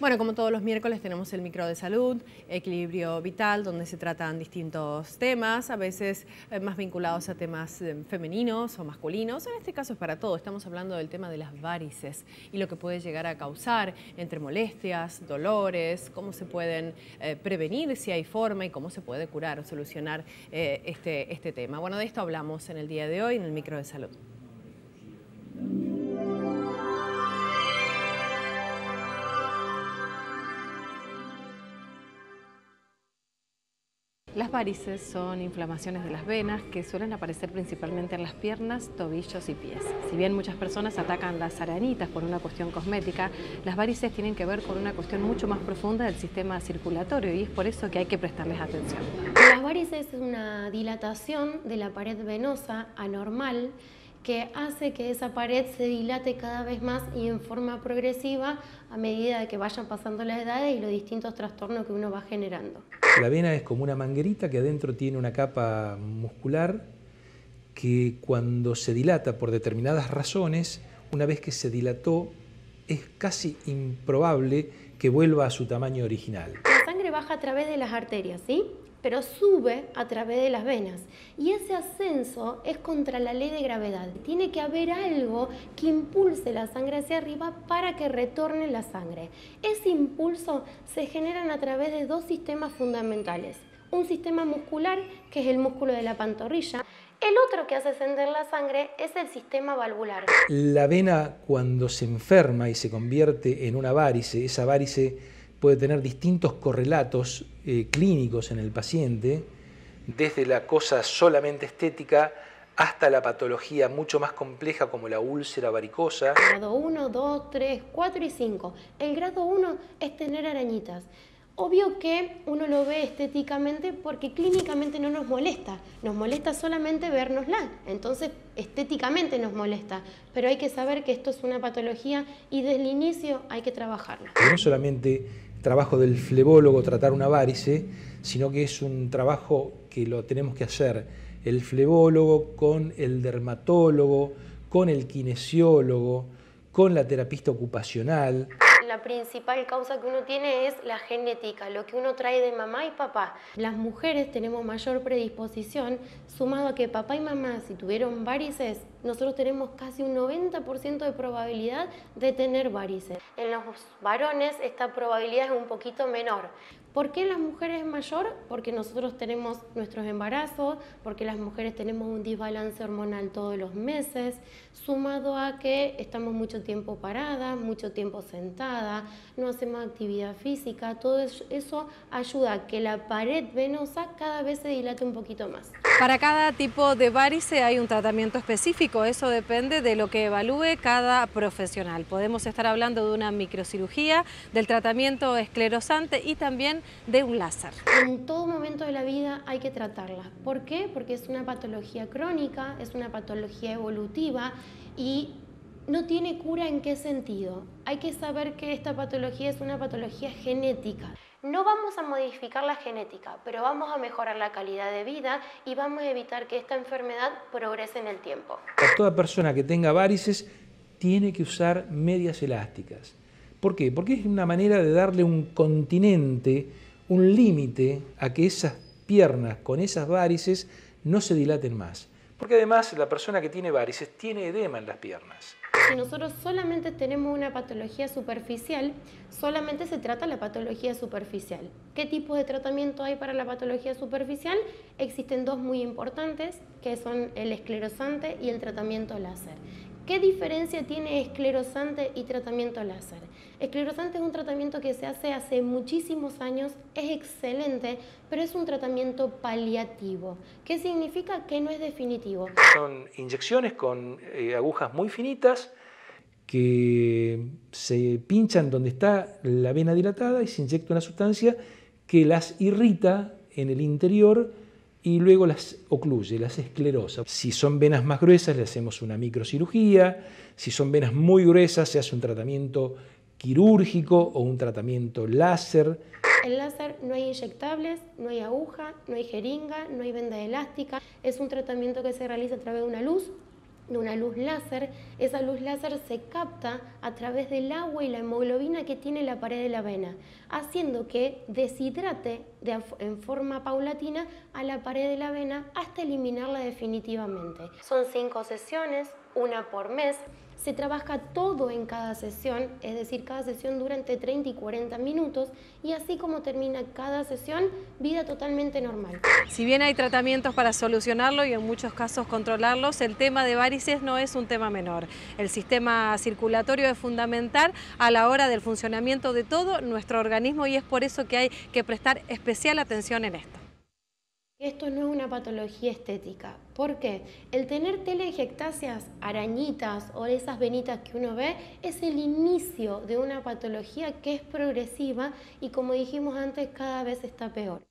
Bueno, como todos los miércoles tenemos el micro de salud, equilibrio vital, donde se tratan distintos temas, a veces eh, más vinculados a temas eh, femeninos o masculinos. En este caso es para todo. Estamos hablando del tema de las varices y lo que puede llegar a causar entre molestias, dolores, cómo se pueden eh, prevenir, si hay forma y cómo se puede curar o solucionar este, este tema. Bueno, de esto hablamos en el día de hoy en el micro de salud. Las varices son inflamaciones de las venas que suelen aparecer principalmente en las piernas, tobillos y pies. Si bien muchas personas atacan las arañitas por una cuestión cosmética, las varices tienen que ver con una cuestión mucho más profunda del sistema circulatorio y es por eso que hay que prestarles atención. Las varices es una dilatación de la pared venosa anormal que hace que esa pared se dilate cada vez más y en forma progresiva a medida que vayan pasando las edades y los distintos trastornos que uno va generando. La vena es como una manguerita que adentro tiene una capa muscular que cuando se dilata por determinadas razones, una vez que se dilató, es casi improbable que vuelva a su tamaño original. Baja a través de las arterias, ¿sí? pero sube a través de las venas. Y ese ascenso es contra la ley de gravedad. Tiene que haber algo que impulse la sangre hacia arriba para que retorne la sangre. Ese impulso se genera a través de dos sistemas fundamentales. Un sistema muscular, que es el músculo de la pantorrilla, el otro que hace ascender la sangre es el sistema valvular. La vena cuando se enferma y se convierte en una varice, esa varice puede tener distintos correlatos eh, clínicos en el paciente, desde la cosa solamente estética hasta la patología mucho más compleja como la úlcera varicosa. Grado 1, 2, 3, 4 y 5. El grado 1 es tener arañitas. Obvio que uno lo ve estéticamente porque clínicamente no nos molesta, nos molesta solamente vernosla, entonces estéticamente nos molesta, pero hay que saber que esto es una patología y desde el inicio hay que trabajarla. No solamente trabajo del flebólogo tratar una varice, sino que es un trabajo que lo tenemos que hacer el flebólogo con el dermatólogo, con el kinesiólogo, con la terapista ocupacional la principal causa que uno tiene es la genética, lo que uno trae de mamá y papá. Las mujeres tenemos mayor predisposición, sumado a que papá y mamá, si tuvieron varices, nosotros tenemos casi un 90% de probabilidad de tener varices. En los varones esta probabilidad es un poquito menor. ¿Por qué las mujeres es mayor? Porque nosotros tenemos nuestros embarazos, porque las mujeres tenemos un desbalance hormonal todos los meses, sumado a que estamos mucho tiempo paradas, mucho tiempo sentadas, no hacemos actividad física, todo eso ayuda a que la pared venosa cada vez se dilate un poquito más. Para cada tipo de varice hay un tratamiento específico, eso depende de lo que evalúe cada profesional. Podemos estar hablando de una microcirugía, del tratamiento esclerosante y también de un láser. En todo momento de la vida hay que tratarla. ¿Por qué? Porque es una patología crónica, es una patología evolutiva y no tiene cura en qué sentido. Hay que saber que esta patología es una patología genética. No vamos a modificar la genética, pero vamos a mejorar la calidad de vida y vamos a evitar que esta enfermedad progrese en el tiempo. Toda persona que tenga varices tiene que usar medias elásticas. ¿Por qué? Porque es una manera de darle un continente, un límite a que esas piernas con esas varices no se dilaten más. Porque además la persona que tiene varices tiene edema en las piernas. Si nosotros solamente tenemos una patología superficial, solamente se trata la patología superficial. ¿Qué tipo de tratamiento hay para la patología superficial? Existen dos muy importantes, que son el esclerosante y el tratamiento láser. ¿Qué diferencia tiene esclerosante y tratamiento láser? Esclerosante es un tratamiento que se hace hace muchísimos años, es excelente, pero es un tratamiento paliativo. ¿Qué significa? Que no es definitivo. Son inyecciones con eh, agujas muy finitas que se pinchan donde está la vena dilatada y se inyecta una sustancia que las irrita en el interior y luego las ocluye, las esclerosa. Si son venas más gruesas, le hacemos una microcirugía. Si son venas muy gruesas, se hace un tratamiento quirúrgico o un tratamiento láser. El láser no hay inyectables, no hay aguja, no hay jeringa, no hay venda elástica. Es un tratamiento que se realiza a través de una luz de una luz láser. Esa luz láser se capta a través del agua y la hemoglobina que tiene la pared de la vena, haciendo que deshidrate en forma paulatina a la pared de la vena hasta eliminarla definitivamente. Son cinco sesiones, una por mes. Se trabaja todo en cada sesión, es decir, cada sesión dura entre 30 y 40 minutos y así como termina cada sesión, vida totalmente normal. Si bien hay tratamientos para solucionarlo y en muchos casos controlarlos, el tema de varices no es un tema menor. El sistema circulatorio es fundamental a la hora del funcionamiento de todo nuestro organismo y es por eso que hay que prestar especial atención en esto. Esto no es una patología estética. ¿Por qué? El tener telangiectasias, arañitas o esas venitas que uno ve es el inicio de una patología que es progresiva y como dijimos antes cada vez está peor.